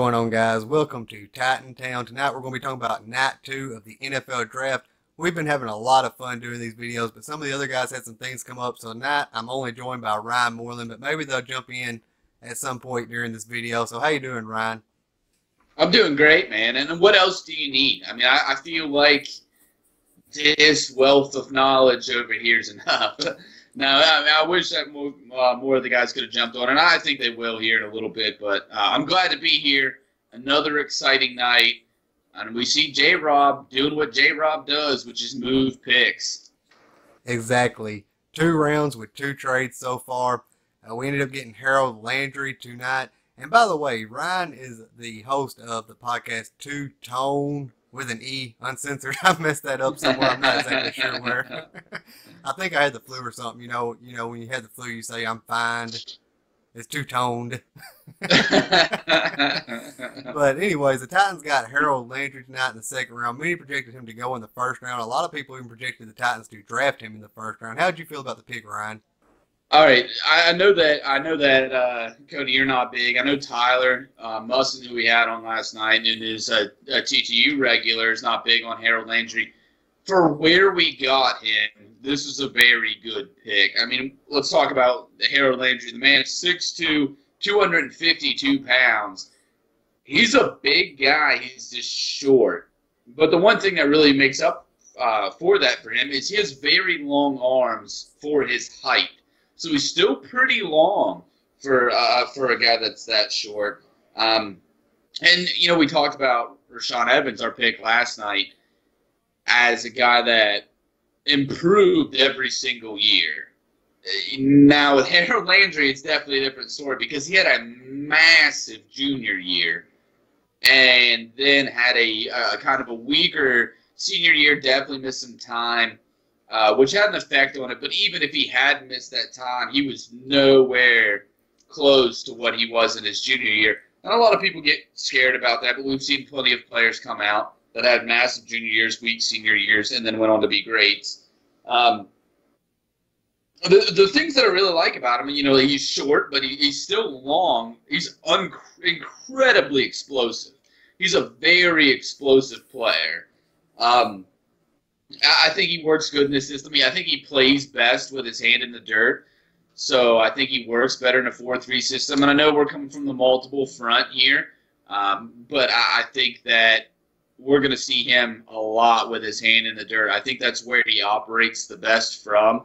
What's going on, guys? Welcome to Titan Town. Tonight we're going to be talking about night two of the NFL Draft. We've been having a lot of fun doing these videos, but some of the other guys had some things come up. So tonight I'm only joined by Ryan Moreland, but maybe they'll jump in at some point during this video. So how you doing, Ryan? I'm doing great, man. And what else do you need? I mean, I, I feel like this wealth of knowledge over here is enough. now, I, mean, I wish that more, uh, more of the guys could have jumped on, and I think they will here in a little bit. But uh, I'm glad to be here. Another exciting night, and we see J. Rob doing what J. Rob does, which is move picks. Exactly. Two rounds with two trades so far. Uh, we ended up getting Harold Landry tonight. And by the way, Ryan is the host of the podcast Two Tone with an E, uncensored. I messed that up somewhere. I'm not exactly sure where. I think I had the flu or something. You know, you know when you had the flu, you say I'm fine. It's two toned. but anyways, the Titans got Harold Landry tonight in the second round. Many projected him to go in the first round. A lot of people even projected the Titans to draft him in the first round. How did you feel about the pick, Ryan? All right, I, know that I know that uh, Cody, you're not big. I know Tyler uh, Musson, who we had on last night, and is a, a TTU regular, is not big on Harold Landry. For where we got him, this is a very good pick. I mean, let's talk about Harold Landry. The man, 6'2", 252 pounds. He's a big guy. He's just short. But the one thing that really makes up uh, for that for him is he has very long arms for his height. So he's still pretty long for uh, for a guy that's that short. Um, and you know, we talked about Rashaan Evans, our pick last night, as a guy that improved every single year. Now with Harold Landry, it's definitely a different story because he had a massive junior year, and then had a, a kind of a weaker senior year. Definitely missed some time uh, which had an effect on it. But even if he had missed that time, he was nowhere close to what he was in his junior year. And a lot of people get scared about that, but we've seen plenty of players come out that had massive junior years, weak senior years, and then went on to be greats. Um, the, the things that I really like about him, you know, he's short, but he, he's still long. He's un- incredibly explosive. He's a very explosive player. Um, I think he works good in the system. I think he plays best with his hand in the dirt. So I think he works better in a 4-3 system. And I know we're coming from the multiple front here, um, but I, I think that we're going to see him a lot with his hand in the dirt. I think that's where he operates the best from.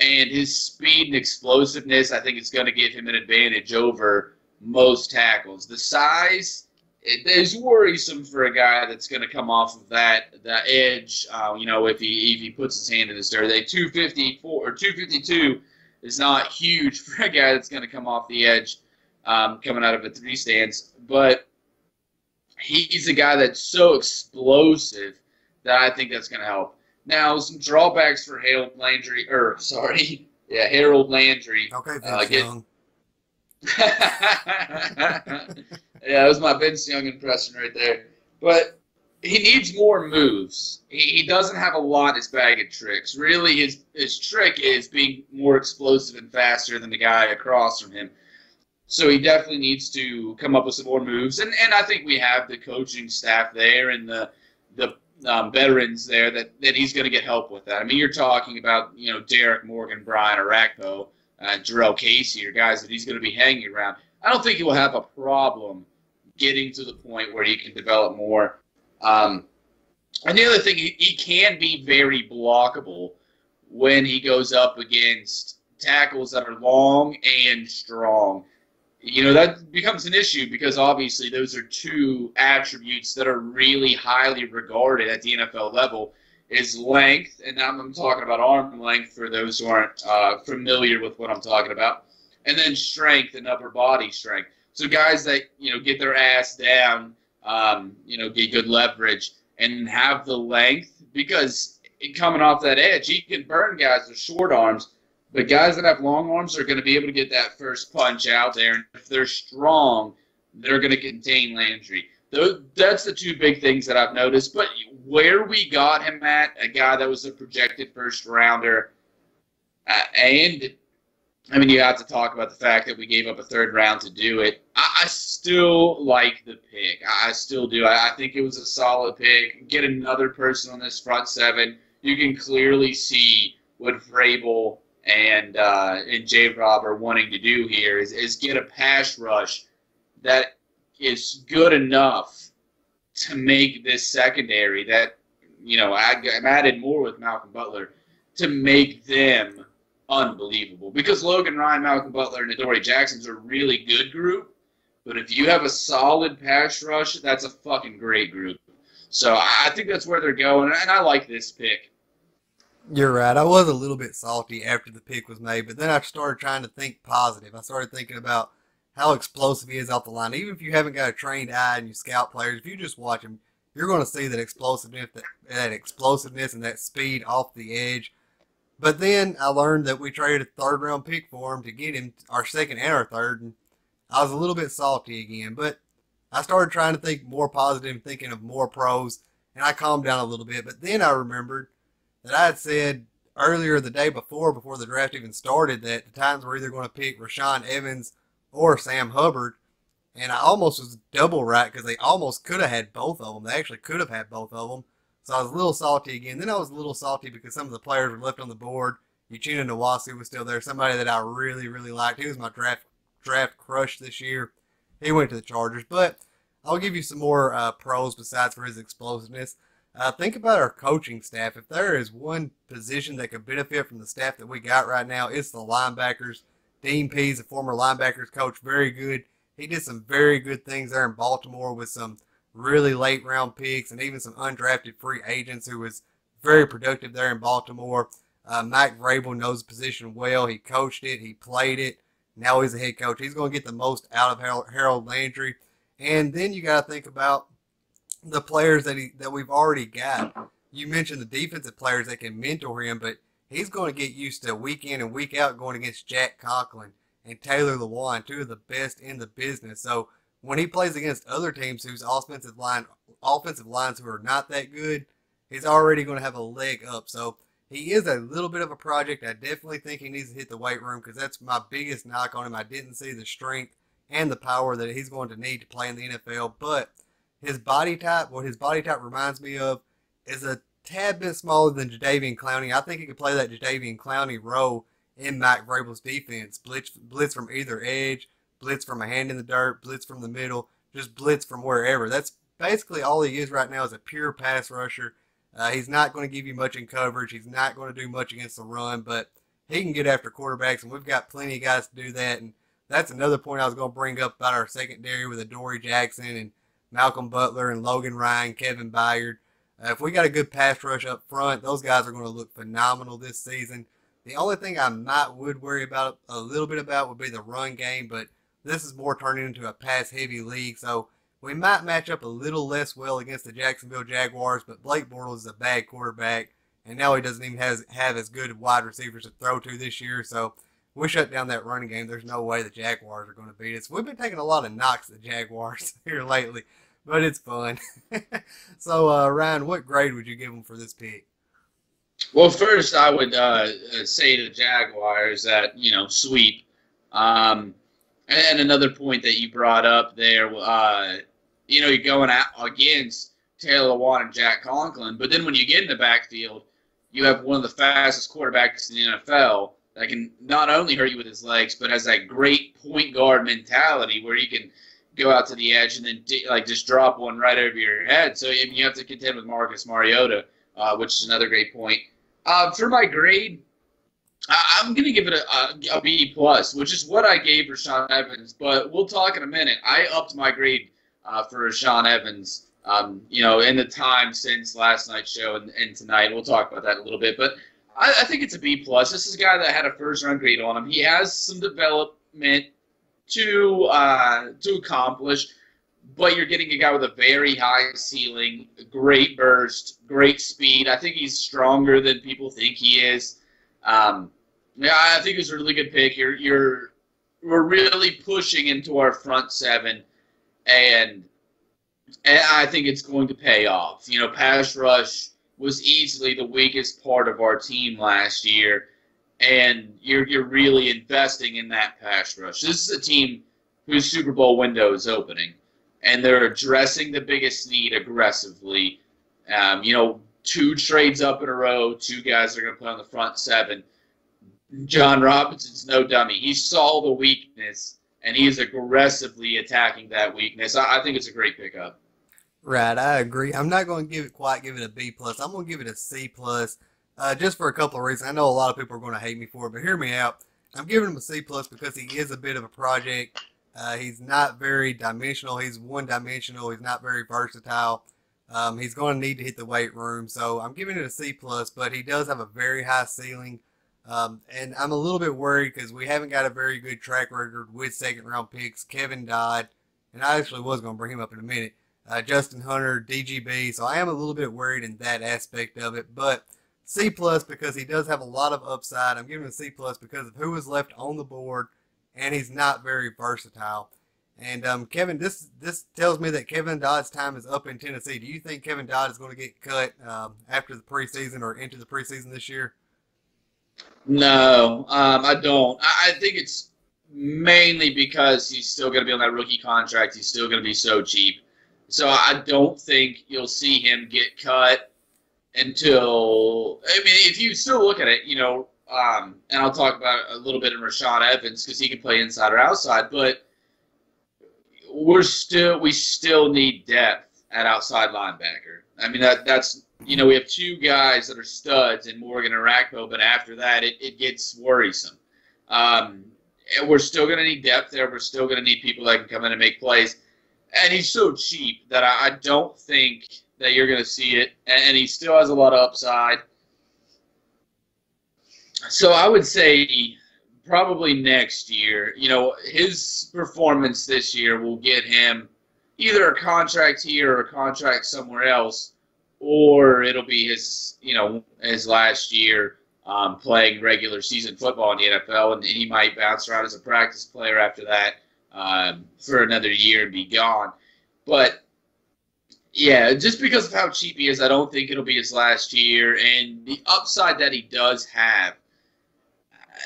And his speed and explosiveness, I think it's going to give him an advantage over most tackles. The size it is worrisome for a guy that's going to come off of that that edge. Uh, you know, if he if he puts his hand in his dirt, they 254 or 252 is not huge for a guy that's going to come off the edge um, coming out of a three stance. But he's a guy that's so explosive that I think that's going to help. Now, some drawbacks for Harold Landry, or sorry, yeah, Harold Landry. Okay, uh, get, Young. Yeah, that was my Vince Young impression right there. But he needs more moves. He, he doesn't have a lot in his bag of tricks. Really, his his trick is being more explosive and faster than the guy across from him. So he definitely needs to come up with some more moves. And and I think we have the coaching staff there and the the um, veterans there that, that he's going to get help with that. I mean, you're talking about you know Derrick Morgan, Brian Orakpo, uh, Jurrell Casey, or guys that he's going to be hanging around. I don't think he will have a problem getting to the point where he can develop more. Um, and the other thing, he, he can be very blockable when he goes up against tackles that are long and strong. You know, that becomes an issue because obviously those are two attributes that are really highly regarded at the NFL level is length, and I'm, talking about arm length for those who aren't uh, familiar with what I'm talking about, and then strength and upper body strength. So guys that you know get their ass down, um, you know, get good leverage and have the length because coming off that edge, he can burn guys with short arms. But guys that have long arms are going to be able to get that first punch out there, and if they're strong, they're going to contain Landry. That's the two big things that I've noticed. But where we got him at, a guy that was a projected first rounder, uh, and I mean, you have to talk about the fact that we gave up a third round to do it. I, I still like the pick. I, I still do. I, I, think it was a solid pick. Get another person on this front seven. You can clearly see what Vrabel and uh, and J. Rob are wanting to do here is, is get a pass rush that is good enough to make this secondary that you know I, I'm added more with Malcolm Butler to make them unbelievable. Because Logan Ryan, Malcolm Butler, and Adoree Jackson's a really good group. But if you have a solid pass rush, that's a fucking great group. So I think that's where they're going, and I like this pick. You're right. I was a little bit salty after the pick was made, but then I started trying to think positive. I started thinking about how explosive he is off the line. Even if you haven't got a trained eye and you scout players, if you just watch him, you're going to see that explosiveness, that, that explosiveness and that speed off the edge. But then I learned that we traded a third round pick for him to get him our second and our third, and I was a little bit salty again. But I started trying to think more positive, thinking of more pros, and I calmed down a little bit. But then I remembered that I had said earlier the day before, before the draft even started, that the Titans were either going to pick Rashaan Evans or Sam Hubbard. And I almost was double right because they almost could have had both of them. They actually could have had both of them. So I was a little salty again. Then I was a little salty because some of the players were left on the board. Uchenna Nwosu was still there, somebody that I really, really liked. He was my draft draft crush this year. He went to the Chargers. But I'll give you some more uh, pros besides for his explosiveness. Uh, think about our coaching staff. If there is one position that could benefit from the staff that we got right now, it's the linebackers. Dean Pees, a former linebackers coach, very good. He did some very good things there in Baltimore with some really late round picks and even some undrafted free agents who was very productive there in Baltimore. Uh, Mike Vrabel knows the position well. He coached it. He played it. Now he's a head coach. He's going to get the most out of Harold Landry. And then you got to think about the players that he that we've already got. You mentioned the defensive players that can mentor him, but he's going to get used to week in and week out going against Jack Conklin and Taylor Lewan, two of the best in the business. So when he plays against other teams whose offensive line offensive lines who are not that good, he's already going to have a leg up. So he is a little bit of a project. I definitely think he needs to hit the weight room because that's my biggest knock on him. I didn't see the strength and the power that he's going to need to play in the NFL, but his body type, what his body type reminds me of, is a tad bit smaller than Jadeveon Clowney. I think he could play that Jadeveon Clowney role in Mike Vrabel's defense. Blitz, blitz from either edge, blitz from a hand in the dirt, blitz from the middle, just blitz from wherever. That's basically all he is right now is a pure pass rusher. Uh, he's not going to give you much in coverage. He's not going to do much against the run, but he can get after quarterbacks, and we've got plenty of guys to do that. And that's another point I was going to bring up about our secondary with Adoree Jackson and Malcolm Butler and Logan Ryan, Kevin Byard. Uh, if we got a good pass rush up front, those guys are going to look phenomenal this season. The only thing I might would worry about a little bit about would be the run game, but this is more turning into a pass heavy league, so we might match up a little less well against the Jacksonville Jaguars, but Blake Bortles is a bad quarterback, and now he doesn't even have, have as good wide receivers to throw to this year, so we shut down that running game. There's no way the Jaguars are going to beat us. We've been taking a lot of knocks at the Jaguars here lately, but it's fun. so, uh, Ryan, what grade would you give them for this pick? Well, first, I would uh, say to the Jaguars that, you know, sweep. Um, and another point that you brought up there, uh, you know, you're going out against Taylor Lewan and Jack Conklin, but then when you get in the backfield, you have one of the fastest quarterbacks in the NFL that can not only hurt you with his legs, but has that great point guard mentality where he can go out to the edge and then like just drop one right over your head. So you have to contend with Marcus Mariota, uh, which is another great point. Uh, for my grade, I'm going to give it a, a, B plus, which is what I gave Rashaan Evans. But we'll talk in a minute. I upped my grade uh, for Rashaan Evans. Um, you know, in the time since last night's show and, and tonight, we'll talk about that a little bit. But I, I think it's a B plus. This is a guy that had a first round grade on him. He has some development to uh, to accomplish, but you're getting a guy with a very high ceiling, great burst, great speed. I think he's stronger than people think he is. Um, yeah, I think it's a really good pick. You're you're we're really pushing into our front seven, and, and I think it's going to pay off. You know, pass rush was easily the weakest part of our team last year, and you're you're really investing in that pass rush. This is a team whose Super Bowl window is opening, and they're addressing the biggest need aggressively. Um, you know, two trades up in a row, two guys are going to play on the front seven. John Robinson's no dummy. He saw the weakness, and he's aggressively attacking that weakness. I, I think it's a great pickup. Right, I agree. I'm not going to give it quite give it a B plus. I'm going to give it a C plus, uh, just for a couple of reasons. I know a lot of people are going to hate me for it, but hear me out. I'm giving him a C plus because he is a bit of a project. Uh, he's not very dimensional. He's one dimensional. He's not very versatile. Um, he's going to need to hit the weight room, so I'm giving it a C plus. But he does have a very high ceiling, um, and I'm a little bit worried because we haven't got a very good track record with second round picks. Kevin Dodd, and I actually was going to bring him up in a minute. Uh, Justin Hunter, DGB, so I am a little bit worried in that aspect of it, but C plus because he does have a lot of upside. I'm giving him a C plus because of who is left on the board, and he's not very versatile. And um, Kevin, this this tells me that Kevin Dodd's time is up in Tennessee. Do you think Kevin Dodd is going to get cut um, after the preseason or into the preseason this year? No, um, I don't. I, I think it's mainly because he's still going to be on that rookie contract. He's still going to be so cheap. So I don't think you'll see him get cut until. I mean, if you still look at it, you know, um, and I'll talk about a little bit in Rashad Evans because he can play inside or outside, but we're still we still need depth at outside linebacker. I mean that that's you know we have two guys that are studs in Morgan and Rakpo, but after that it, it gets worrisome. Um, we're still going to need depth there. We're still going to need people that can come in and make plays. And he's so cheap that I, I don't think that you're going to see it. And, and he still has a lot of upside. So I would say probably next year. You know, his performance this year will get him either a contract here or a contract somewhere else, or it'll be his, you know, his last year um, playing regular season football in the NFL, and he might bounce around as a practice player after that um, for another year and be gone. But yeah, just because of how cheap he is, I don't think it'll be his last year, and the upside that he does have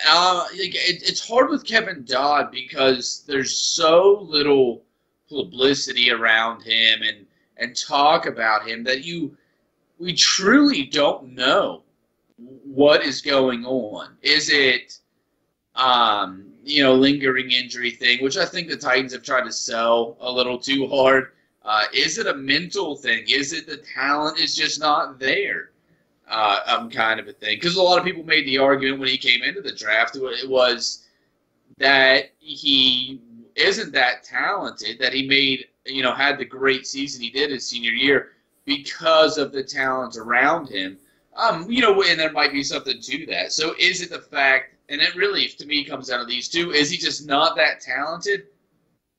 uh, it, it's hard with Kevin Dodd because there's so little publicity around him and and talk about him that you we truly don't know what is going on. Is it um, you know lingering injury thing, which I think the Titans have tried to sell a little too hard? Uh, is it a mental thing? Is it the talent is just not there? Uh, um, kind of a thing. Because a lot of people made the argument when he came into the draft, it was that he isn't that talented, that he made, you know, had the great season he did his senior year because of the talent around him. Um, you know, and there might be something to that. So is it the fact, and it really, to me, comes down to these two, is he just not that talented?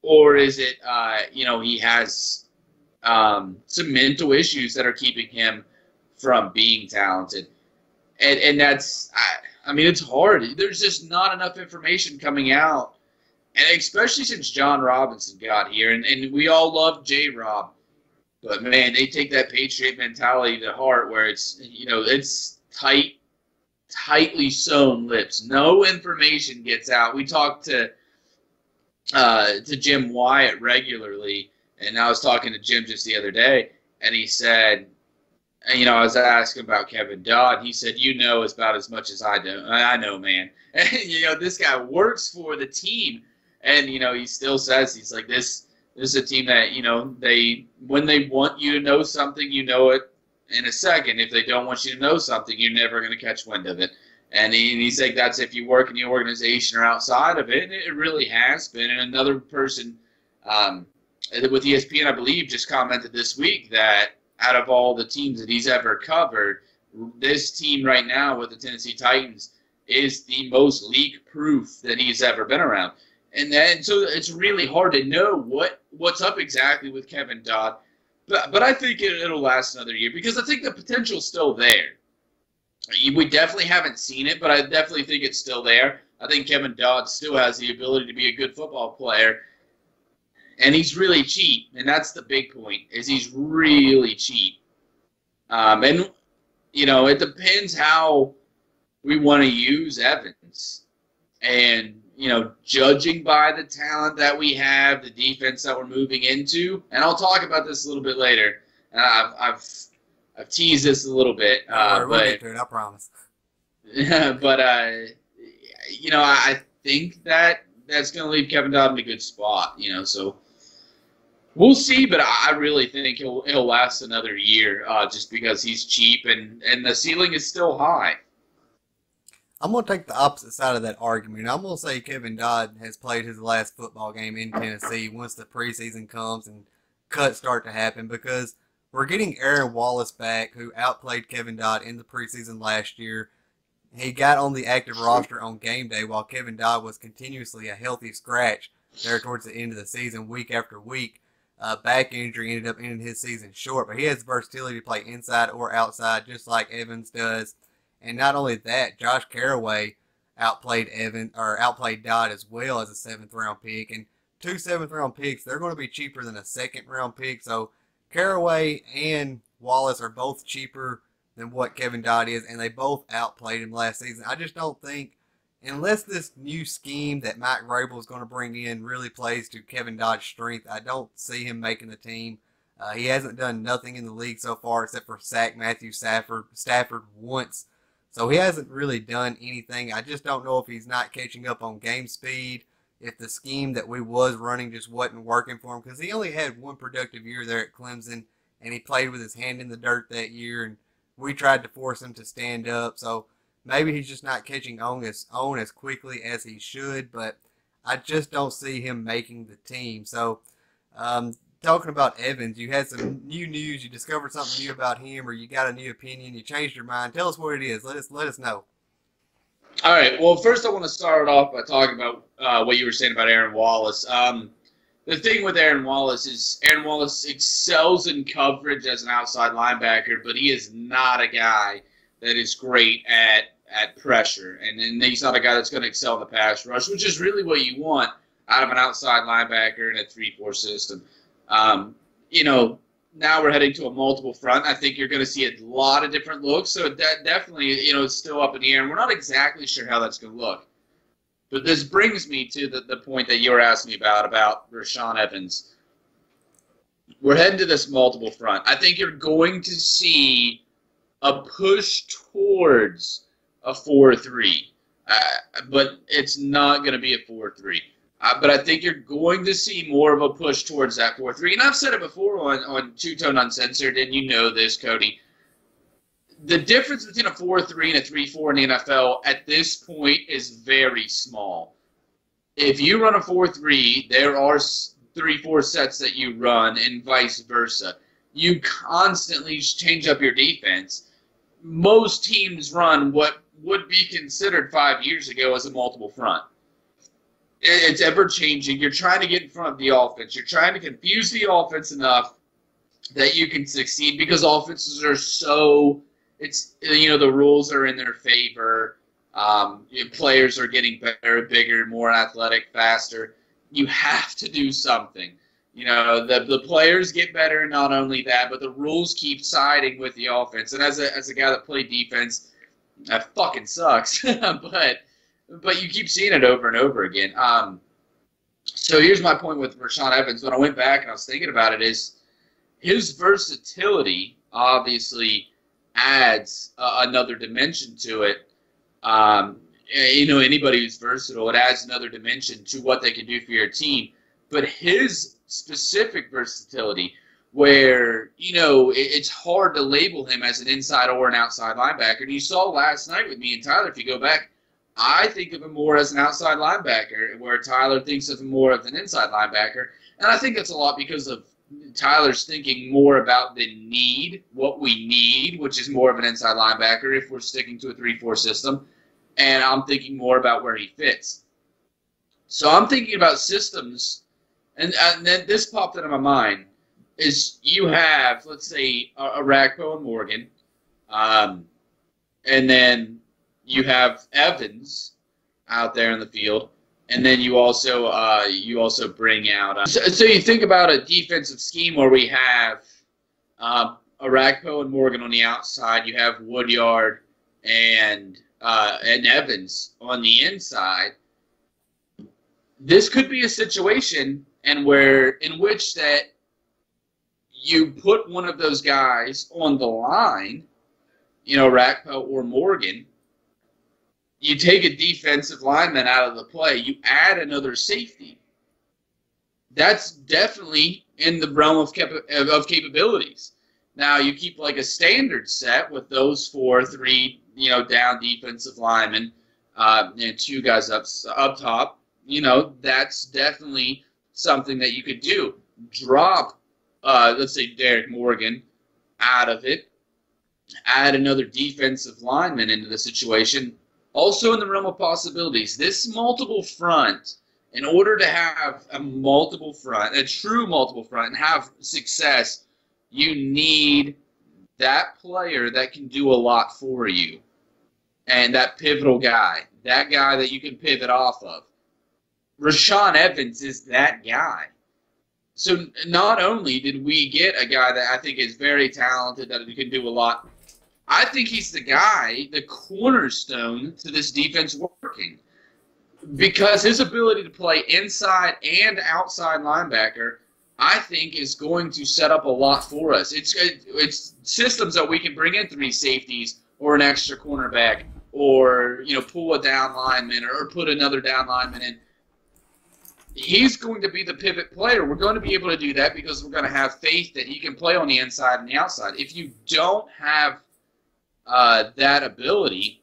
Or is it, uh, you know, he has um, some mental issues that are keeping him from being talented. And, and that's, I, I mean, it's hard. There's just not enough information coming out. And especially since John Robinson got here, and, and we all love J Rob, but man, they take that Patriot mentality to heart where it's, you know, it's tight, tightly sewn lips. No information gets out. We talk to, uh, to Jim Wyatt regularly, and I was talking to Jim just the other day, and he said, you know, I was asking about Kevin Dodd. He said, "You know about as much as I do. I know, man. And you know, this guy works for the team, and you know, he still says he's like this. This is a team that you know they when they want you to know something, you know it in a second. If they don't want you to know something, you're never going to catch wind of it. And, he, and he's like, that's if you work in the organization or outside of it. And it really has been. And another person um, with ESPN, I believe, just commented this week that out of all the teams that he's ever covered, this team right now with the Tennessee Titans is the most leak proof that he's ever been around. And then so it's really hard to know what what's up exactly with Kevin Dodd. But but I think it, it'll last another year because I think the potential's still there. We definitely haven't seen it, but I definitely think it's still there. I think Kevin Dodd still has the ability to be a good football player and he's really cheap, and that's the big point. Is he's really cheap, um, and you know it depends how we want to use Evans. And, you know, judging by the talent that we have, the defense that we're moving into, and I'll talk about this a little bit later. And I've, I've, I've teased this a little bit, uh, we'll but it, I promise. but uh, you know, I think that that's going to leave Kevin Dodd in a good spot. You know, so we'll see. But I really think he'll he'll last another year, uh, just because he's cheap and and the ceiling is still high. I'm going to take the opposite side of that argument. I'm going to say Kevin Dodd has played his last football game in Tennessee once the preseason comes and cuts start to happen because we're getting Aaron Wallace back, who outplayed Kevin Dodd in the preseason last year. He got on the active roster on game day while Kevin Dodd was continuously a healthy scratch there towards the end of the season, week after week. Uh, back injury ended up ending his season short, but he has versatility to play inside or outside, just like Evans does. And not only that, Josh Carraway outplayed Evan or outplayed Dodd as well as a seventh round pick. And two seventh round picks, they're going to be cheaper than a second round pick. So Carraway and Wallace are both cheaper than what Kevin Dodd is, and they both outplayed him last season. I just don't think, unless this new scheme that Mike Vrabel is going to bring in really plays to Kevin Dodd's strength, I don't see him making the team. Uh, he hasn't done nothing in the league so far except for sack Matthew Stafford, Stafford once. So he hasn't really done anything. I just don't know if he's not catching up on game speed, if the scheme that we was running just wasn't working for him, because he only had one productive year there at Clemson, and he played with his hand in the dirt that year, and we tried to force him to stand up. So maybe he's just not catching on as on as quickly as he should, but I just don't see him making the team. So um, talking about Evans, you had some new news. You discovered something new about him, or you got a new opinion. You changed your mind. Tell us what it is. Let us let us know. All right. Well, first I want to start off by talking about uh, what you were saying about Aaron Wallace. Um, the thing with Aaron Wallace is Aaron Wallace excels in coverage as an outside linebacker, but he is not a guy that is great at at pressure, and then he's not a guy that's going to excel in the pass rush, which is really what you want out of an outside linebacker in a three-four system. Um, you know, now we're heading to a multiple front. I think you're going to see a lot of different looks. So that definitely, you know, it's still up in the air, and we're not exactly sure how that's going to look. But this brings me to the, the point that you were asking me about, about Rashaan Evans. We're heading to this multiple front. I think you're going to see a push towards a 4 3. Uh, but it's not going to be a 4 3. Uh, but I think you're going to see more of a push towards that 4 3. And I've said it before on, on Two Tone Uncensored, and you know this, Cody. The difference between a 4 3 and a 3 4 in the NFL at this point is very small. If you run a 4 3, there are 3 4 sets that you run, and vice versa. You constantly change up your defense. Most teams run what would be considered five years ago as a multiple front it's ever changing. You're trying to get in front of the offense. You're trying to confuse the offense enough that you can succeed because offenses are so it's you know the rules are in their favor. Um, players are getting better, bigger, more athletic, faster. You have to do something. You know the the players get better. And not only that, but the rules keep siding with the offense. And as a as a guy that played defense, that fucking sucks. but but you keep seeing it over and over again. Um, so here's my point with Rashaan Evans. When I went back and I was thinking about it, is his versatility obviously adds uh, another dimension to it. Um, you know, anybody who's versatile, it adds another dimension to what they can do for your team. But his specific versatility, where you know it's hard to label him as an inside or an outside linebacker. And you saw last night with me and Tyler, if you go back, I think of him more as an outside linebacker, where Tyler thinks of him more as an inside linebacker. And I think that's a lot because of Tyler's thinking more about the need, what we need, which is more of an inside linebacker if we're sticking to a 3 4 system. And I'm thinking more about where he fits. So I'm thinking about systems, and, and then this popped into my mind is you have, let's say, a, a and Morgan, um, and then you have Evans out there in the field, and then you also uh, you also bring out. Uh, so, so, you think about a defensive scheme where we have uh, Orakpo and Morgan on the outside. You have Woodyard and uh, and Evans on the inside, this could be a situation and where in which that you put one of those guys on the line, you know, Rakpo or Morgan. You take a defensive lineman out of the play. You add another safety. That's definitely in the realm of, cap- of capabilities. Now you keep like a standard set with those four, three, you know, down defensive linemen, uh, and two guys up up top. You know, that's definitely something that you could do. Drop, uh, let's say Derrick Morgan, out of it. Add another defensive lineman into the situation. Also in the realm of possibilities, this multiple front. In order to have a multiple front, a true multiple front, and have success you need that player that can do a lot for you. And that pivotal guy, that guy that you can pivot off of. Rashaan Evans is that guy. So not only did we get a guy that I think is very talented, that can do a lot, I think he's the guy, the cornerstone to this defense working. Because his ability to play inside and outside linebacker I think is going to set up a lot for us. It's it's systems that we can bring in three safeties or an extra cornerback or you know pull a down lineman or put another down lineman in. He's going to be the pivot player. We're going to be able to do that because we're going to have faith that he can play on the inside and the outside. If you don't have uh, that ability,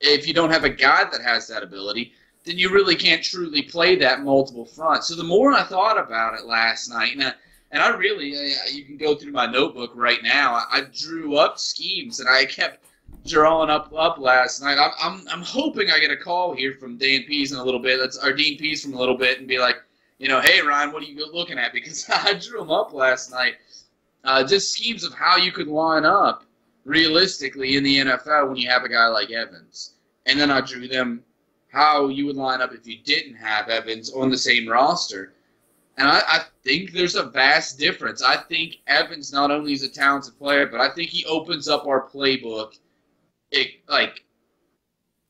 if you don't have a guy that has that ability, then you really can't truly play that multiple front. So the more I thought about it last night, and I, and I really, you can go through my notebook right now. I, I drew up schemes, and I kept drawing up up last night. I'm, I'm, I'm hoping I get a call here from Dan Pees in a little bit. That's our Dean Pees from a little bit, and be like, you know, hey Ryan, what are you looking at? Because I drew them up last night. Uh, just schemes of how you could line up realistically in the NFL when you have a guy like Evans, and then I drew them how you would line up if you didn't have Evans on the same roster. And I, I, think there's a vast difference. I think Evans not only is a talented player, but I think he opens up our playbook, it, like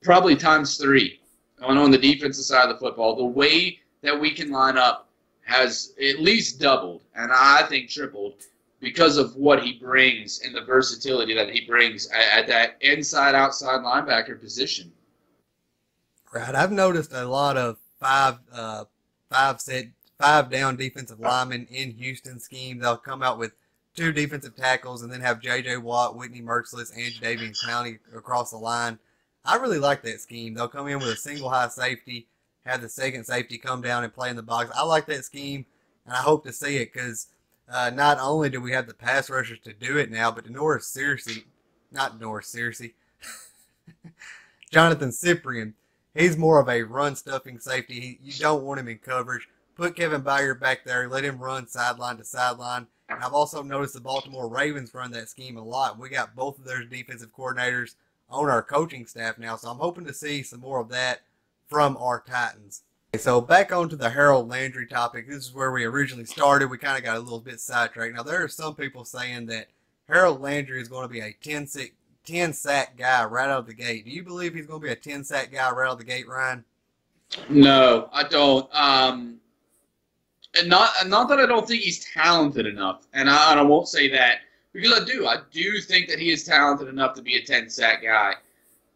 probably times three on on the defensive side of the football. The way that we can line up has at least doubled, and I think tripled because of what he brings and the versatility that he brings at, at that inside outside linebacker position. Right. I've noticed a lot of five uh, five set five down defensive linemen in Houston scheme. They'll come out with two defensive tackles and then have J.J. Watt, Whitney Mercilus, and Davian Clowney across the line. I really like that scheme. They'll come in with a single high safety, have the second safety come down and play in the box. I like that scheme, and I hope to see it because uh, not only do we have the pass rushers to do it now, but Norris seriously, not Norris seriously, Jonathan Cyprien He's more of a run stuffing safety. He, you don't want him in coverage. Put Kevin Byard back there. Let him run sideline to sideline. I've also noticed the Baltimore Ravens run that scheme a lot. We got both of their defensive coordinators on our coaching staff now, so I'm hoping to see some more of that from our Titans. So back onto the Harold Landry topic. This is where we originally started. We kind of got a little bit sidetracked. Now there are some people saying that Harold Landry is going to be a 10 6 10 sack guy right out of the gate. Do you believe he's going to be a 10 sack guy right out of the gate, Ryan? No, I don't. Um, and not not that I don't think he's talented enough, and I, and I won't say that because I do. I do think that he is talented enough to be a 10 sack guy.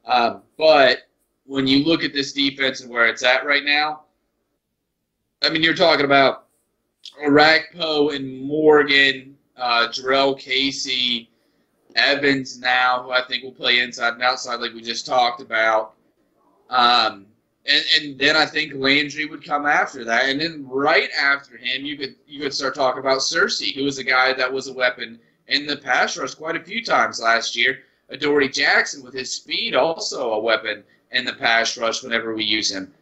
Uh, but when you look at this defense and where it's at right now, I mean, you're talking about Orakpo and Morgan, uh, Jurrell Casey, Evans now, who I think will play inside and outside, like we just talked about. Um, and, and then I think Landry would come after that, and then right after him, you could you could start talking about Searcy, who was a guy that was a weapon in the pass rush quite a few times last year. Adoree Jackson, with his speed, also a weapon in the pass rush whenever we use him.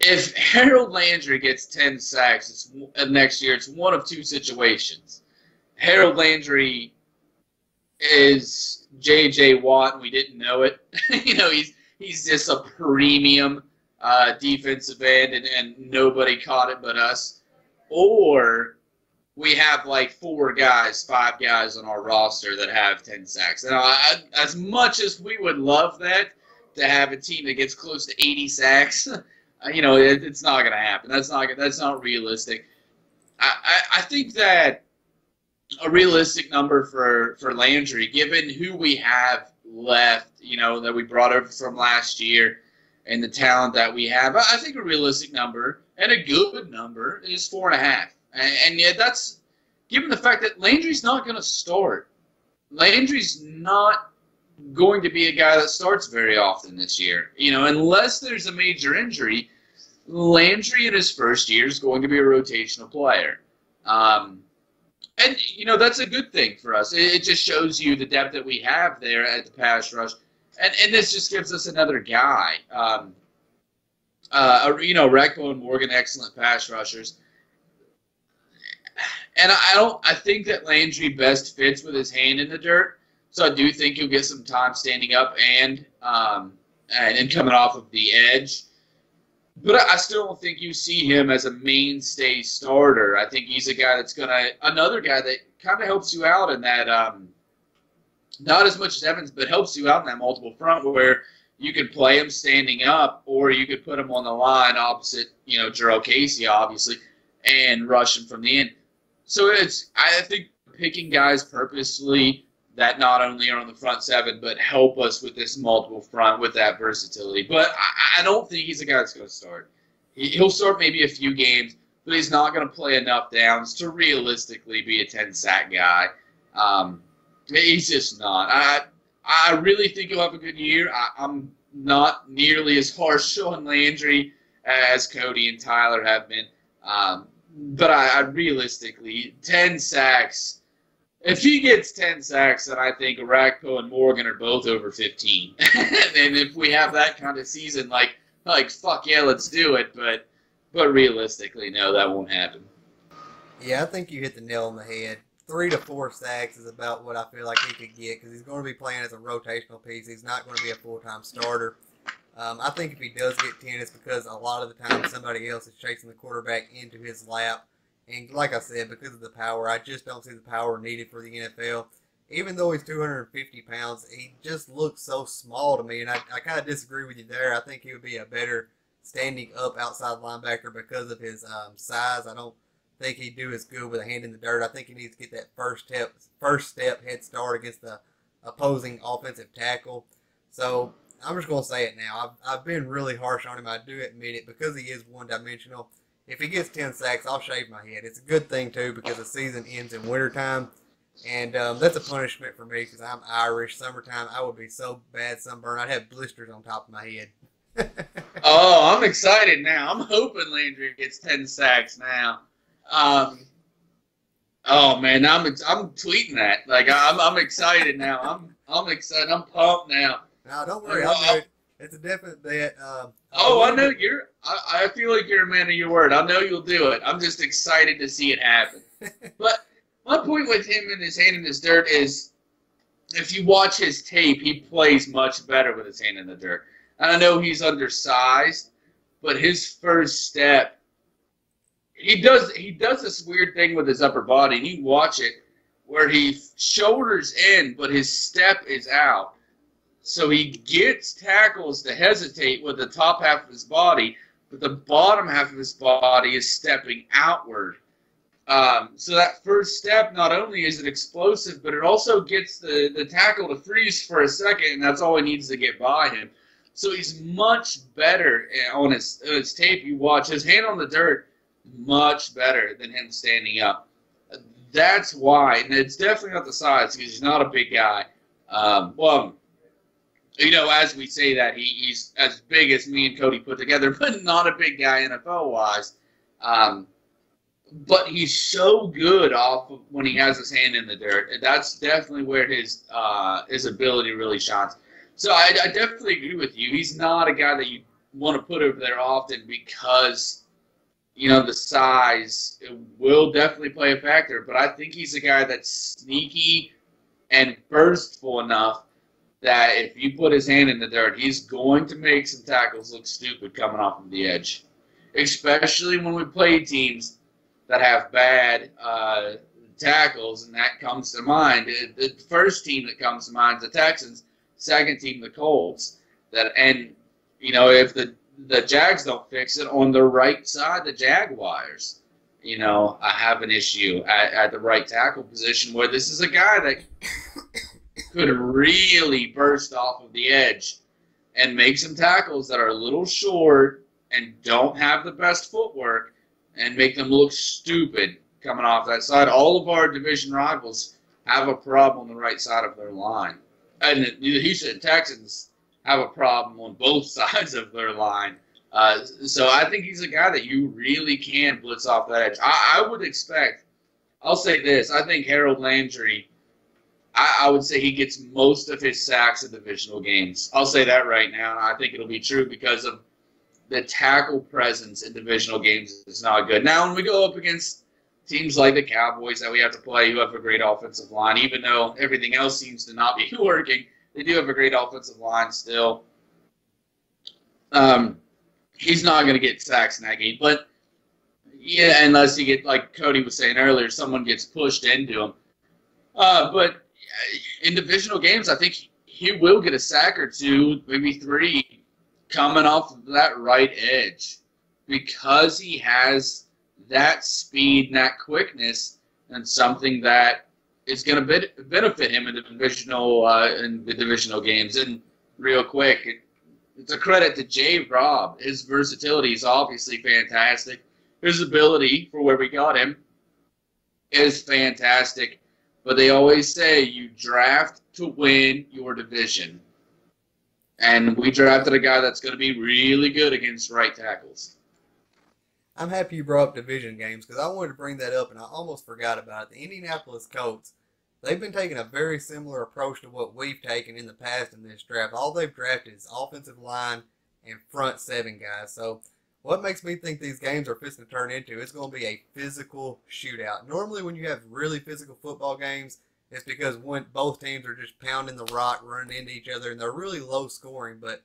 If Harold Landry gets ten sacks it's, uh, next year, it's one of two situations. Harold Landry is J.J. Watt, and we didn't know it. you know, he's he's just a premium uh, defensive end, and, and nobody caught it but us. Or we have like four guys, five guys on our roster that have 10 sacks. Now, I, as much as we would love that, to have a team that gets close to 80 sacks, uh, you know, it, it's not going to happen. That's not that's not realistic. I, I, I think that a realistic number for, for Landry, given who we have left, you know, that we brought over from last year and the talent that we have, I think a realistic number and a good number is four and a half. And, and yeah, that's given the fact that Landry's not going to start. Landry's not going to be a guy that starts very often this year. You know, unless there's a major injury, Landry in his first year is going to be a rotational player. Um, and, you know, that's a good thing for us. It, it, just shows you the depth that we have there at the pass rush. And, and this just gives us another guy. Um, uh, you know, Orakpo and Morgan, excellent pass rushers. And I don't. I think that Landry best fits with his hand in the dirt. So I do think he'll get some time standing up and um, and coming off of the edge. But I still don't think you see him as a mainstay starter. I think he's a guy that's gonna another guy that kind of helps you out in that. Um, not as much as Evans, but helps you out in that multiple front where you could play him standing up, or you could put him on the line opposite, you know, Jurrell Casey, obviously, and rush him from the end. So it's I think picking guys purposely that not only are on the front seven but help us with this multiple front with that versatility. But I, I don't think he's a guy that's going to start. He, he'll start maybe a few games, but he's not going to play enough downs to realistically be a 10 sack guy. Um, he's just not. I I really think he'll have a good year. I, am not nearly as harsh on Landry as Cody and Tyler have been. Um, but I, I, realistically, 10 sacks. If he gets 10 sacks, then I think Orakpo and Morgan are both over 15. and if we have that kind of season, like, like fuck yeah, let's do it. But, but realistically, no, that won't happen. Yeah, I think you hit the nail on the head. Three to four sacks is about what I feel like he could get because he's going to be playing as a rotational piece. He's not going to be a full time starter. Um, I think if he does get 10, it's because a lot of the time somebody else is chasing the quarterback into his lap. And like I said, because of the power, I just don't see the power needed for the NFL. Even though he's 250 pounds, he just looks so small to me. And I, I kind of disagree with you there. I think he would be a better standing up outside linebacker because of his um, size. I don't think he'd do as good with a hand in the dirt. I think he needs to get that first step, first step head start against the opposing offensive tackle. So I'm just going to say it now. I've, I've been really harsh on him. I do admit it because he is one dimensional. If he gets 10 sacks, I'll shave my head. It's a good thing, too, because the season ends in wintertime. And um, that's a punishment for me because I'm Irish. Summertime, I would be so bad sunburn, I'd have blisters on top of my head. oh, I'm excited now. I'm hoping Landry gets 10 sacks now. Um, oh, man, I'm I'm tweeting that. Like, I'm, I'm excited now. I'm, I'm excited. I'm pumped now. No, don't worry. I'll do it. It's a definite bet. Um, oh, I know you're. I, I feel like you're a man of your word. I know you'll do it. I'm just excited to see it happen. but my point with him and his hand in his dirt is, if you watch his tape, he plays much better with his hand in the dirt. And I know he's undersized, but his first step, he does he does this weird thing with his upper body, and you watch it where he shoulders in, but his step is out so he gets tackles to hesitate with the top half of his body, but the bottom half of his body is stepping outward. Um, so that first step, not only is it explosive, but it also gets the, the tackle to freeze for a second, and that's all he needs to get by him. So he's much better on his, on his tape. You watch his hand on the dirt, much better than him standing up. That's why, and it's definitely not the size because he's not a big guy. Um, well, you know, as we say that, he, he's as big as me and Cody put together, but not a big guy NFL wise. Um, but he's so good off of when he has his hand in the dirt. And that's definitely where his uh, his ability really shines. So I, I definitely agree with you. He's not a guy that you want to put over there often because you know the size will definitely play a factor. But I think he's a guy that's sneaky and burstful enough that if you put his hand in the dirt, he's going to make some tackles look stupid coming off of the edge. Especially when we play teams that have bad uh, tackles, and that comes to mind. The first team that comes to mind is the Texans. Second team, the Colts. That and you know if the the Jags don't fix it on the right side, the Jaguars. You know, I have an issue at, at the right tackle position where this is a guy that could really burst off of the edge and make some tackles that are a little short and don't have the best footwork and make them look stupid coming off that side. All of our division rivals have a problem on the right side of their line. And the Houston Texans have a problem on both sides of their line. Uh, so I think he's a guy that you really can blitz off that edge. I, I would expect, I'll say this, I think Harold Landry, I, I, would say he gets most of his sacks in divisional games. I'll say that right now, I think it'll be true because of the tackle presence in divisional games is not good. Now, when we go up against teams like the Cowboys that we have to play, who have a great offensive line, even though everything else seems to not be working, they do have a great offensive line still. Um, he's not going to get sacks in that game. But yeah, unless you get like Cody was saying earlier, someone gets pushed into him. Uh, but in divisional games, I think he will get a sack or two, maybe three, coming off of that right edge because he has that speed and that quickness and something that is going to benefit him in the divisional uh, in the divisional games. And real quick, it's a credit to J-Rob. His versatility is obviously fantastic. His ability for where we got him is fantastic. But they always say you draft to win your division. And we drafted a guy that's going to be really good against right tackles. I'm happy you brought up division games because I wanted to bring that up and I almost forgot about it. The Indianapolis Colts they've been taking a very similar approach to what we've taken in the past in this draft. All they've drafted is offensive line and front seven guys. So what makes me think these games are fixing to turn into it's going to be a physical shootout. Normally when you have really physical football games, it's because when both teams are just pounding the rock, running into each other, and they're really low scoring. But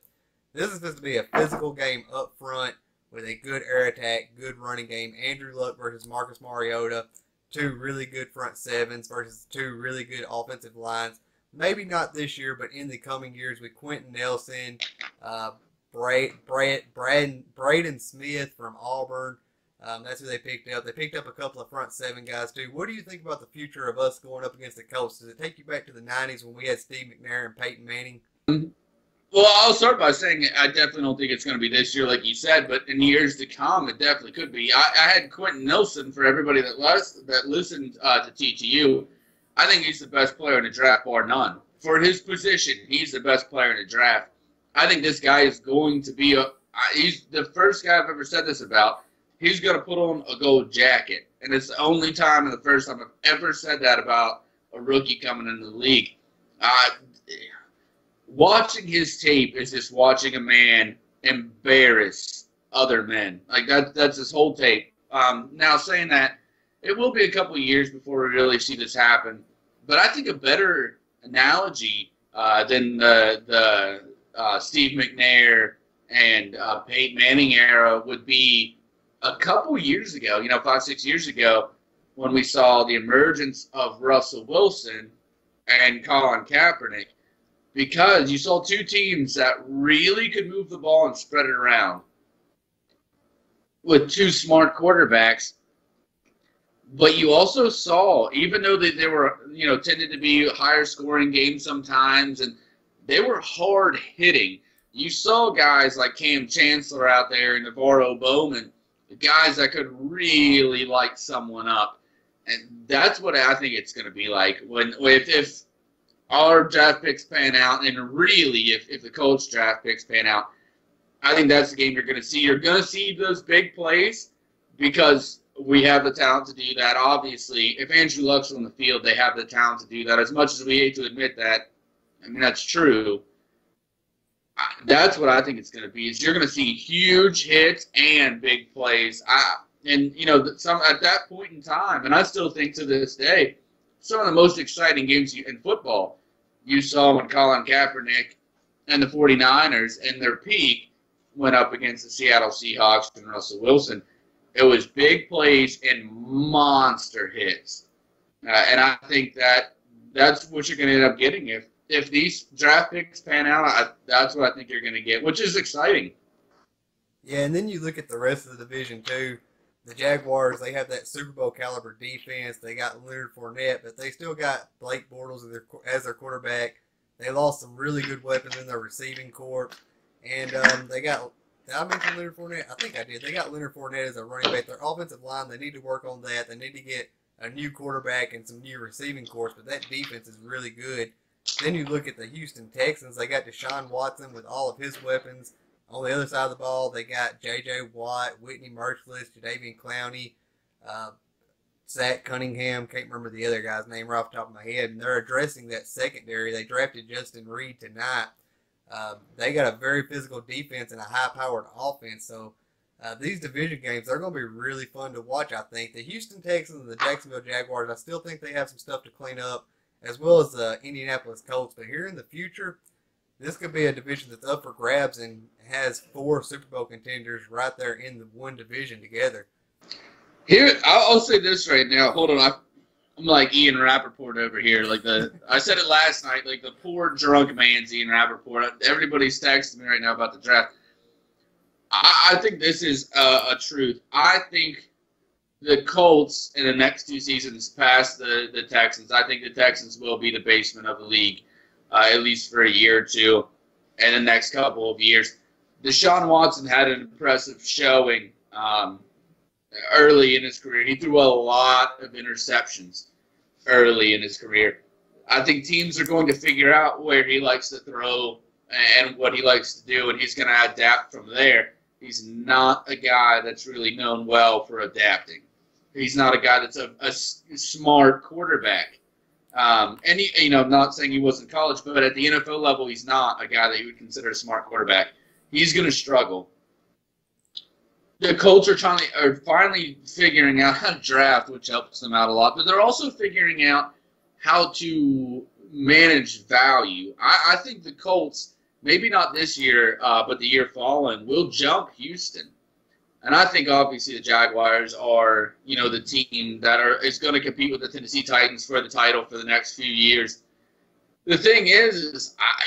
this is supposed to be a physical game up front with a good air attack, good running game. Andrew Luck versus Marcus Mariota two really good front sevens versus two really good offensive lines. Maybe not this year, but in the coming years with Quenton Nelson, uh, Brad, Brad, Brad, Braden Smith from Auburn. Um, that's who they picked up. They picked up a couple of front seven guys too. What do you think about the future of us going up against the Colts? Does it take you back to the '90s when we had Steve McNair and Peyton Manning? Well, I'll start by saying I definitely don't think it's going to be this year, like you said, but in years to come, it definitely could be. I, I had Quenton Nelson for everybody that was that listened uh, to TTU. I think he's the best player in the draft, bar none. For his position, he's the best player in the draft. I think this guy is going to be a. He's the first guy I've ever said this about. He's going to put on a gold jacket, and it's the only time and the first time I've ever said that about a rookie coming into the league. Uh, watching his tape is just watching a man embarrass other men. Like that that's his whole tape. Um, now saying that, it will be a couple years before we really see this happen. But I think a better analogy uh, than the the uh, Steve McNair and uh, Peyton Manning era would be a couple years ago. You know, five six years ago, when we saw the emergence of Russell Wilson and Colin Kaepernick because you saw two teams that really could move the ball and spread it around with two smart quarterbacks. But you also saw, even though they, they were, you know, tended to be higher scoring games sometimes, and they were hard hitting. You saw guys like Kam Chancellor out there and NaVorro Bowman, guys that could really light someone up. And that's what I think it's going to be like when if, if our draft picks pan out, and really, if, if the Colts draft picks pan out, I think that's the game you're going to see. You're going to see those big plays because we have the talent to do that. Obviously, if Andrew Luck's on the field, they have the talent to do that. As much as we hate to admit that, I mean that's true. That's what I think it's going to be. Is you're going to see huge hits and big plays. I and you know some at that point in time, and I still think to this day, some of the most exciting games in football you saw when Colin Kaepernick and the 49ers in their peak went up against the Seattle Seahawks and Russell Wilson. It was big plays and monster hits, uh, and I think that that's what you're going to end up getting if if these draft picks pan out. I, that's what I think you're going to get, which is exciting. Yeah, and then you look at the rest of the division too. The Jaguars, they have that Super Bowl caliber defense. They got Leonard Fournette, but they still got Blake Bortles as their, as their quarterback. They lost some really good weapons in their receiving corps, and um, they got. Did I mention Leonard Fournette? I think I did. They got Leonard Fournette as a running back. Their offensive line, they need to work on that. They need to get a new quarterback and some new receiving corps, but that defense is really good. Then you look at the Houston Texans. They got Deshaun Watson with all of his weapons. On the other side of the ball, they got J.J. Watt, Whitney Mercilus, Jadeveon Clowney, uh, Zach Cunningham. Can't remember the other guy's name right off the top of my head. And they're addressing that secondary. They drafted Justin Reid tonight. Um, they got a very physical defense and a high-powered offense. So uh, these division games, they're going to be really fun to watch, I think. The Houston Texans and the Jacksonville Jaguars, I still think they have some stuff to clean up, as well as the Indianapolis Colts. But here in the future, this could be a division that's up for grabs and has four Super Bowl contenders right there in the one division together. Here, I'll say this right now. Hold on, I, am like Ian Rapoport over here. Like the, I said it last night. Like the poor drunk man's Ian Rapoport. Everybody's texting me right now about the draft. I, I think this is a, a truth. I think the Colts in the next two seasons past the, the Texans, I think the Texans will be the basement of the league, uh, at least for a year or two, and the next couple of years. Deshaun Watson had an impressive showing um, early in his career. He threw a lot of interceptions early in his career. I think teams are going to figure out where he likes to throw and what he likes to do, and he's going to adapt from there. He's not a guy that's really known well for adapting. He's not a guy that's a, a smart quarterback. Um, and he, you know, not saying he was in college, but at the NFL level, he's not a guy that you would consider a smart quarterback. He's going to struggle. The Colts are trying to, are finally figuring out how to draft, which helps them out a lot. But they're also figuring out how to manage value. I, I think the Colts maybe not this year, uh, but the year following, will jump Houston. And I think obviously the Jaguars are, you know, the team that are is going to compete with the Tennessee Titans for the title for the next few years. The thing is, is I,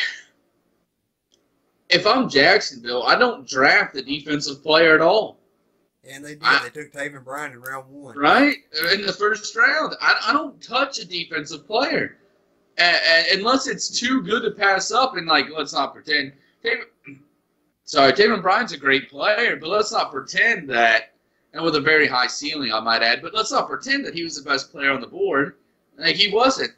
if I'm Jacksonville, I don't draft the defensive player at all. And they did. I, they took Taven Bryan in round one. Right in the first round. I, I don't touch a defensive player unless it's too good to pass up, and like let's not pretend. Taven, sorry, Taven Bryan's a great player, but let's not pretend that, and with a very high ceiling, I might add. But let's not pretend that he was the best player on the board. Like he wasn't.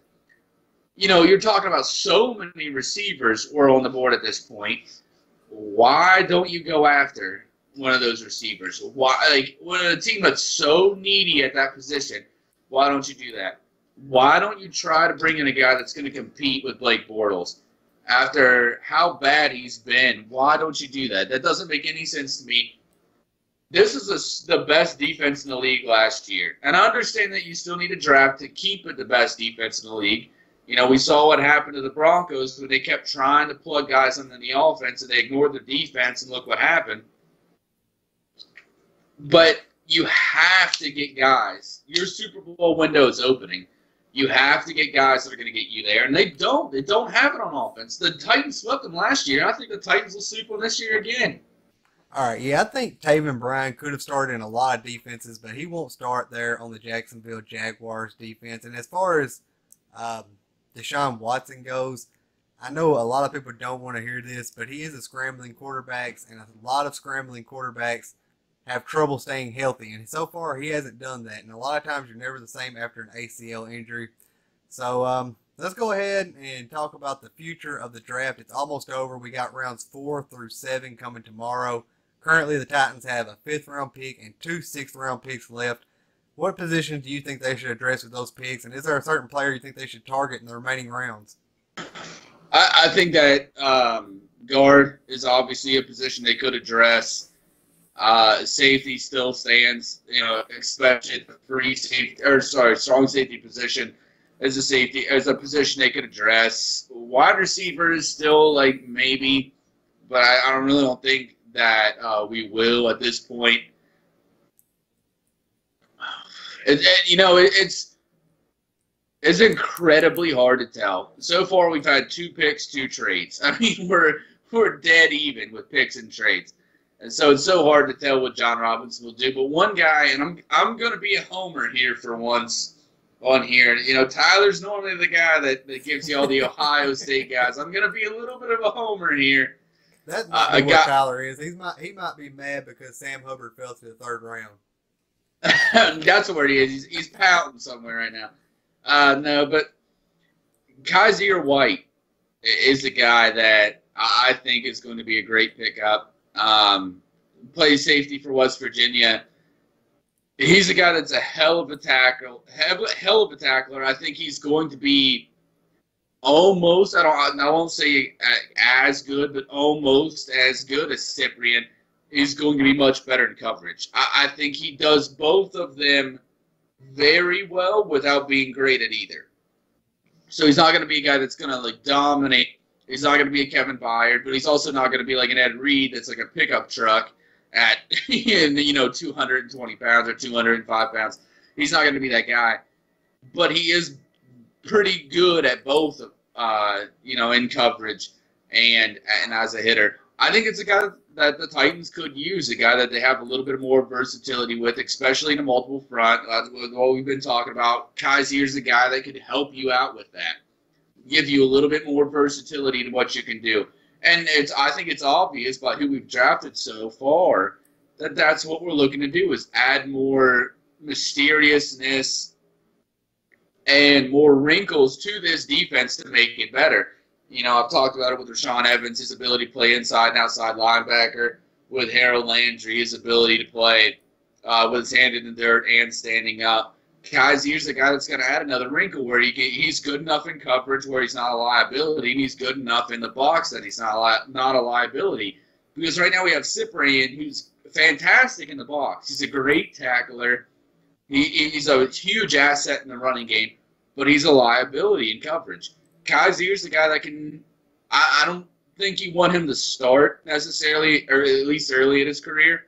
You know, you're talking about so many receivers were on the board at this point. Why don't you go after one of those receivers? Why, like, when a team that's so needy at that position, why don't you do that? why don't you try to bring in a guy that's going to compete with Blake Bortles? After how bad he's been, why don't you do that? That doesn't make any sense to me. This is a, the best defense in the league last year. And I understand that you still need a draft to keep it the best defense in the league. You know, we saw what happened to the Broncos when they kept trying to plug guys into the offense and they ignored the defense, and look what happened. But you have to get guys. Your Super Bowl window is opening. You have to get guys that are going to get you there, and they don't. They don't have it on offense. The Titans swept them last year. I think the Titans will sweep them this year again. All right, yeah, I think Taven Bryan could have started in a lot of defenses, but he won't start there on the Jacksonville Jaguars defense. And as far as um, Deshaun Watson goes, I know a lot of people don't want to hear this, but he is a scrambling quarterback, and a lot of scrambling quarterbacks have trouble staying healthy. And so far, he hasn't done that. And a lot of times, you're never the same after an ACL injury. So um, let's go ahead and talk about the future of the draft. It's almost over. We got rounds four through seven coming tomorrow. Currently, the Titans have a fifth round pick and two sixth round picks left. What positions do you think they should address with those picks? And is there a certain player you think they should target in the remaining rounds? I, I think that um, guard is obviously a position they could address. Uh, safety still stands, you know, especially free safety or sorry, strong safety position as a safety as a position they could address. Wide receiver is still like maybe, but I, I really don't think that uh, we will at this point. it, it, you know, it, it's it's incredibly hard to tell. So far, we've had two picks, two trades. I mean, we're we're dead even with picks and trades, and so it's so hard to tell what Jon Robinson will do. But one guy, and I'm I'm going to be a homer here for once on here. You know, Tyler's normally the guy that, that gives you all the Ohio State guys. I'm going to be a little bit of a homer here. That's not uh, what guy, Tyler is. He's might he might be mad because Sam Hubbard fell to the third round. That's where he is. He's, he's pouting somewhere right now. Uh, no, but Kyzir White is the guy that I think is going to be a great pickup. Um, plays safety for West Virginia. He's a guy that's a hell of a tackle, hell of a tackler. I think he's going to be almost. I don't. I won't say as good, but almost as good as Cyprien is going to be much better in coverage. I, I think he does both of them very well without being great at either. So he's not going to be a guy that's going to like dominate. He's not going to be a Kevin Byard, but he's also not going to be like an Ed Reed that's like a pickup truck at you know 220 pounds or 205 pounds. He's not going to be that guy, but he is pretty good at both. Uh, you know, in coverage and and as a hitter. I think it's a guy that the Titans could use, a guy that they have a little bit more versatility with, especially in a multiple front. That's what we've been talking about. Kyzir's a guy that could help you out with that, give you a little bit more versatility to what you can do. And it's I think it's obvious by who we've drafted so far that that's what we're looking to do is add more mysteriousness and more wrinkles to this defense to make it better. You know, I've talked about it with Rashaan Evans, his ability to play inside and outside linebacker, with Harold Landry, his ability to play uh, with his hand in the dirt and standing up. Kyzir's the guy that's going to add another wrinkle where he can, he's good enough in coverage where he's not a liability, and he's good enough in the box that he's not a li- not a liability. Because right now we have Cyprien, who's fantastic in the box. He's a great tackler. He, he's a huge asset in the running game, but he's a liability in coverage. Kyzir's the guy that can. I, I don't think you want him to start necessarily, or at least early in his career,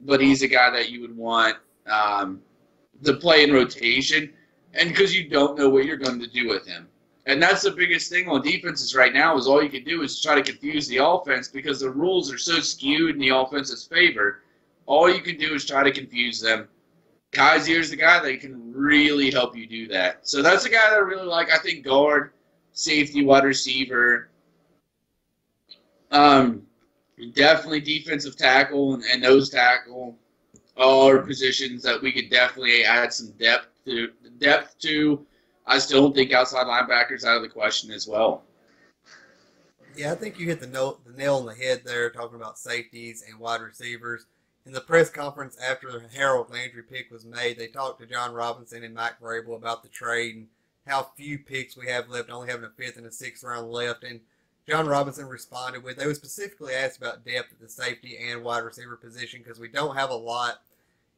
but he's a guy that you would want um, to play in rotation, and because you don't know what you're going to do with him. And that's the biggest thing on defenses right now is all you can do is try to confuse the offense because the rules are so skewed in the offense's favor. All you can do is try to confuse them. Kyzir's the guy that can really help you do that. So that's the guy that I really like. I think guard safety, wide receiver. Um, definitely defensive tackle and, and nose tackle are positions that we could definitely add some depth to. Depth to. I still don't think outside linebackers out of the question as well. Yeah, I think you hit the, note, the nail on the head there, talking about safeties and wide receivers. In the press conference after the Harold Landry pick was made, they talked to Jon Robinson and Mike Vrabel about the trade and how few picks we have left, only having a fifth and a sixth round left. And Jon Robinson responded with, they were specifically asked about depth at the safety and wide receiver position because we don't have a lot.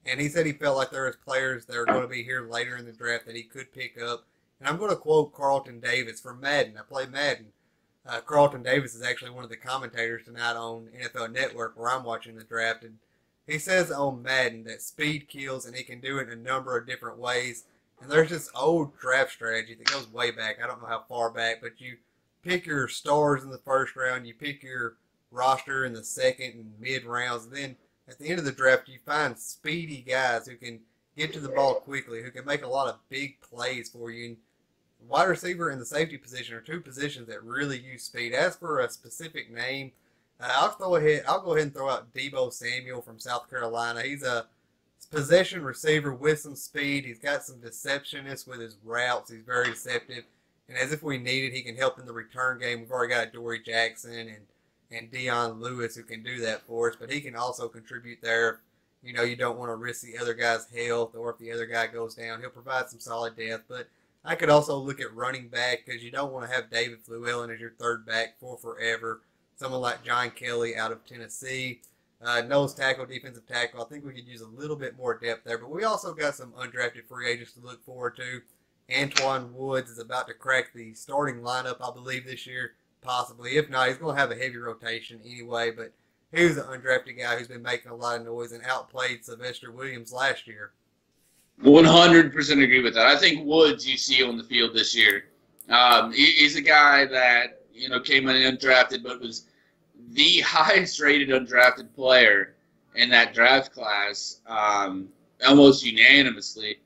And he said he felt like there was players that are going to be here later in the draft that he could pick up. And I'm going to quote Carlton Davis from Madden. I play Madden. Uh, Carlton Davis is actually one of the commentators tonight on NFL Network where I'm watching the draft. And he says on Madden that speed kills and he can do it in a number of different ways. And there's this old draft strategy that goes way back. I don't know how far back, but you pick your stars in the first round, you pick your roster in the second and mid rounds, and then at the end of the draft, you find speedy guys who can get to the ball quickly, who can make a lot of big plays for you. And wide receiver and the safety position are two positions that really use speed. As for a specific name, uh, I'll throw ahead. I'll go ahead and throw out Deebo Samuel from South Carolina. He's a possession receiver with some speed. He's got some deceptionness with his routes. He's very deceptive. And as if we need it, he can help in the return game. We've already got Adoree' Jackson and, and Dion Lewis who can do that for us, but he can also contribute there. You know, you don't want to risk the other guy's health or if the other guy goes down. He'll provide some solid depth. But I could also look at running back because you don't want to have David Fluellen as your third back for forever. Someone like John Kelly out of Tennessee. Uh, nose tackle, defensive tackle. I think we could use a little bit more depth there, but we also got some undrafted free agents to look forward to. Antwaun Woods is about to crack the starting lineup, I believe, this year, possibly. If not, he's going to have a heavy rotation anyway, but he was an undrafted guy who's been making a lot of noise and outplayed Sylvester Williams last year. One hundred percent agree with that. I think Woods you see on the field this year. Um, he, he's a guy that you know came in undrafted, but was the highest rated undrafted player in that draft class, um, almost unanimously.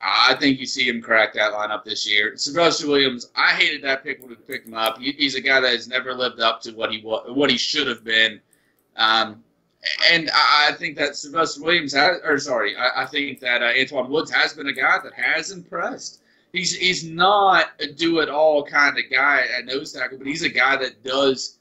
I think you see him crack that lineup this year. Sylvester Williams, I hated that pick when we picked him up. He, he's a guy that has never lived up to what he what he should have been. Um, and I think that Sylvester Williams has, or sorry, I, I think that uh, Antwaun Woods has been a guy that has impressed. He's he's not a do it all kind of guy at nose tackle, but he's a guy that does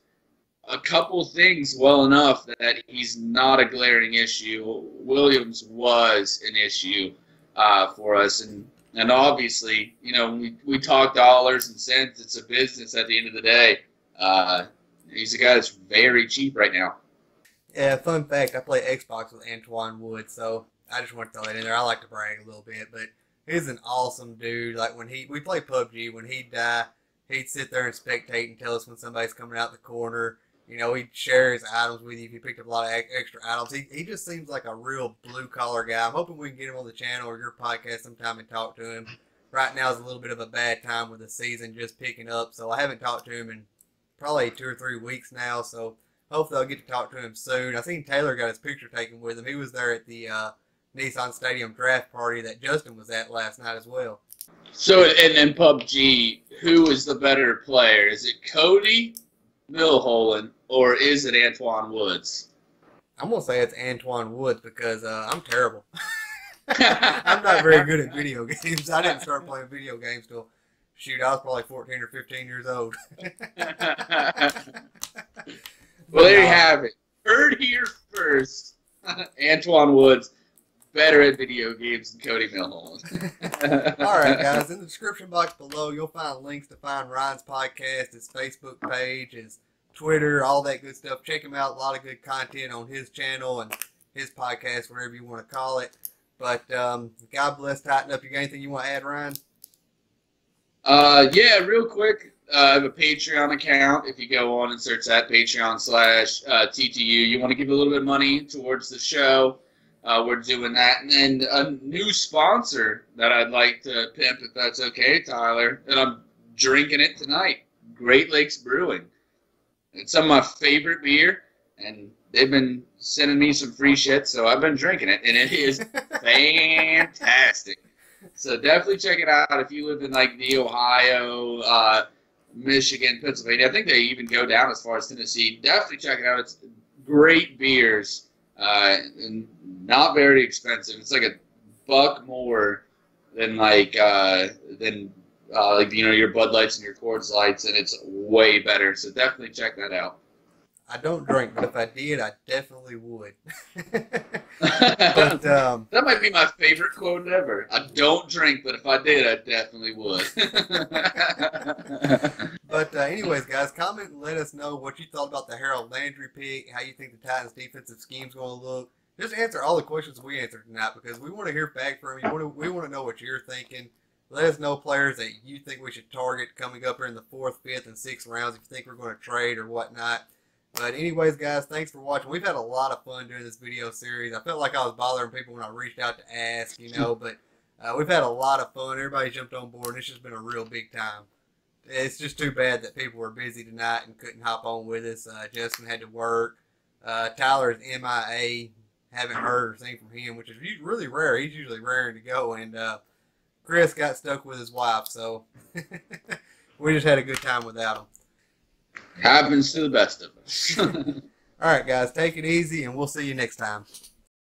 a couple things well enough that he's not a glaring issue. Williams was an issue uh, for us, and and obviously, you know, we we talk dollars and cents. It's a business at the end of the day. Uh, he's a guy that's very cheap right now. Yeah, fun fact, I play Xbox with Antwaun Wood, so I just want to throw that in there. I like to brag a little bit, but he's an awesome dude. Like when he we play PUBG, when he'd die, he'd sit there and spectate and tell us when somebody's coming out the corner. You know, he'd share his items with you if picked up a lot of extra items. He, he just seems like a real blue collar guy. I'm hoping we can get him on the channel or your podcast sometime and talk to him. Right now is a little bit of a bad time with the season just picking up, so I haven't talked to him in probably two or three weeks now. So hopefully I'll get to talk to him soon. I seen Taylor got his picture taken with him. He was there at the uh, Nissan Stadium draft party that Justin was at last night as well. So in, in PUBG, who is the better player? Is it Cody Milholen or is it Antwaun Woods? I'm gonna say it's Antwaun Woods because uh, I'm terrible. I'm not very good at video games. I didn't start playing video games till shoot, I was probably 14 or 15 years old. Well, there you have it. Heard here first. Antwaun Woods, better at video games than Cody Milholen. All right, guys. In the description box below, you'll find links to find Ryan's podcast, his Facebook page, his Twitter, all that good stuff. Check him out. A lot of good content on his channel and his podcast, whatever you want to call it. But um, God bless. Titan up. You got anything you want to add, Ryan? Uh, yeah, real quick. Uh, I have a Patreon account. If you go on and search that Patreon slash uh, TTU, you want to give a little bit of money towards the show. Uh, we're doing that, and then a new sponsor that I'd like to pimp, if that's okay, Tyler. And I'm drinking it tonight. Great Lakes Brewing. It's some of my favorite beer, and they've been sending me some free shit, so I've been drinking it, and it is fantastic. So definitely check it out if you live in like the Ohio, uh, Michigan, Pennsylvania. I think they even go down as far as Tennessee. Definitely check it out. It's great beers uh, and not very expensive. It's like a buck more than like uh, than uh, like you know your Bud Lights and your Coors Lights, and it's way better. So definitely check that out. I don't drink, but if I did, I definitely would. but um, that might be my favorite quote ever. I don't drink, but if I did, I definitely would. but uh, anyways, guys, comment and let us know what you thought about the Harold Landry pick, how you think the Titans' defensive scheme is going to look. Just answer all the questions we answered tonight because we want to hear back from you. We want to know what you're thinking. Let us know players that you think we should target coming up here in the fourth, fifth, and sixth rounds if you think we're going to trade or whatnot. But anyways, guys, thanks for watching. We've had a lot of fun doing this video series. I felt like I was bothering people when I reached out to ask, you know, but uh, we've had a lot of fun. Everybody jumped on board, and it's just been a real big time. It's just too bad that people were busy tonight and couldn't hop on with us. Uh, Justin had to work. Uh, Tyler is MIA. Haven't heard or seen from him, which is really rare. He's usually raring to go. And uh, Chris got stuck with his wife, so we just had a good time without him. Happens to the best of us. All right, guys, take it easy, and we'll see you next time.